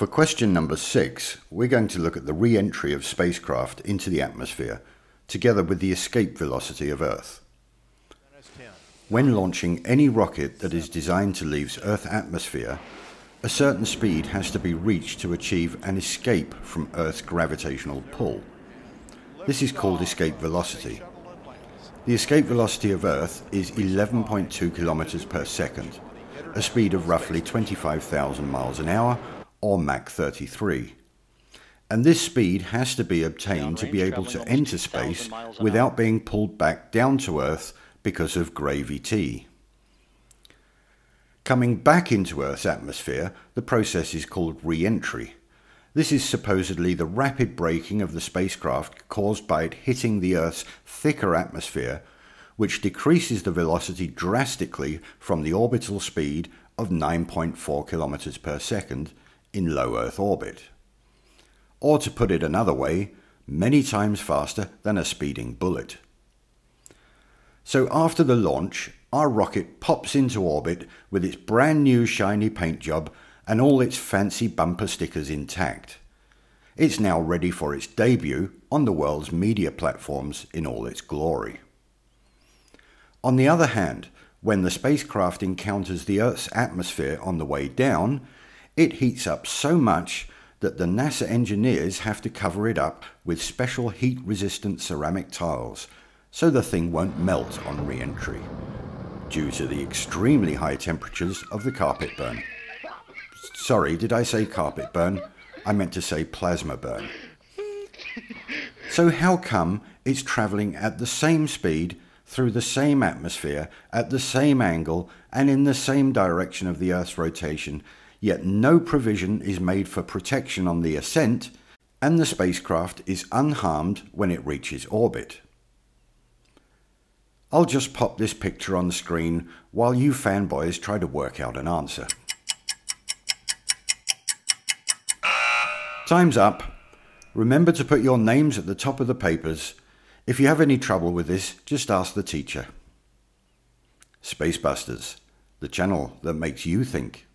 For question number six, we're going to look at the re-entry of spacecraft into the atmosphere, together with the escape velocity of Earth. When launching any rocket that is designed to leave Earth's atmosphere, a certain speed has to be reached to achieve an escape from Earth's gravitational pull. This is called escape velocity. The escape velocity of Earth is 11.2 kilometers per second, a speed of roughly 25,000 miles an hour or Mach 33. And this speed has to be obtained to be able to enter space without being pulled back down to Earth because of gravity. T. Coming back into Earth's atmosphere, the process is called re-entry. This is supposedly the rapid braking of the spacecraft caused by it hitting the Earth's thicker atmosphere, which decreases the velocity drastically from the orbital speed of 9.4 kilometers per second in low Earth orbit. Or to put it another way, many times faster than a speeding bullet. So after the launch, our rocket pops into orbit with its brand new shiny paint job and all its fancy bumper stickers intact. It's now ready for its debut on the world's media platforms in all its glory. On the other hand, when the spacecraft encounters the Earth's atmosphere on the way down, it heats up so much that the NASA engineers have to cover it up with special heat-resistant ceramic tiles so the thing won't melt on re-entry due to the extremely high temperatures of the carpet burn. Sorry, did I say carpet burn? I meant to say plasma burn. So how come it's travelling at the same speed through the same atmosphere at the same angle and in the same direction of the Earth's rotation yet no provision is made for protection on the ascent, and the spacecraft is unharmed when it reaches orbit. I'll just pop this picture on the screen while you fanboys try to work out an answer. Time's up. Remember to put your names at the top of the papers. If you have any trouble with this, just ask the teacher. Spacebusters, the channel that makes you think.